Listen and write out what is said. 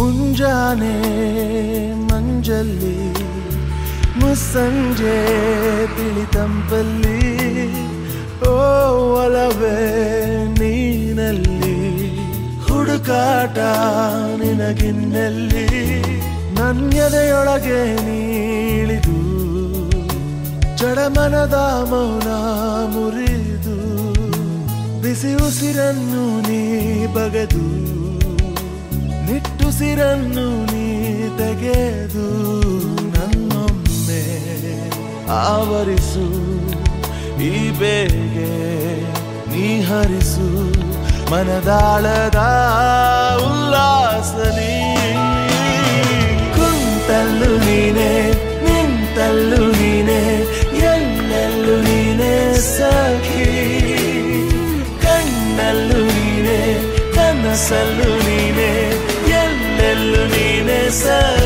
ಮುಂಜಾನೆ ಮಂಜಲ್ಲಿ ಮುಸ್ಸಂಜೆ ತಿಳಿತಂಪಲ್ಲಿ, ಓ ಒಲವೇ ನೀನಲ್ಲಿ, ಹುಡುಕಾಟ ನಿನಗಿನ್ನಲ್ಲಿ, ನನ್ಯದೆಯೊಳಗೆ ನೀಳಿದು ಜಡಮನದ ಮೌನ ಮುರಿದು, ಬಿಸಿ ಉಸಿರನ್ನು ನೀ ಬಗೆದು. ನಿಟ್ಟುಸಿರನ್ನು ನೀ ತೆಗೆದು ನನ್ನೊಮ್ಮೆ ಆವರಿಸು. ಈ ಬೇಗೆ ನೀ ಹರಿಸು. ಮನದಾಳದ ಉಲ್ಲಾಸನಿ. ಕುಂತಲ್ಲು ನೀನೆ, ನಿಂತಲ್ಲು ನೀನೆ ಎಲ್ಲೆಲ್ಲು ನೀನೆ ಸಖಿ. ಕಣ್ಣಲ್ಲು ನೀನೆ, ಕನಸಲ್ಲೂ listen.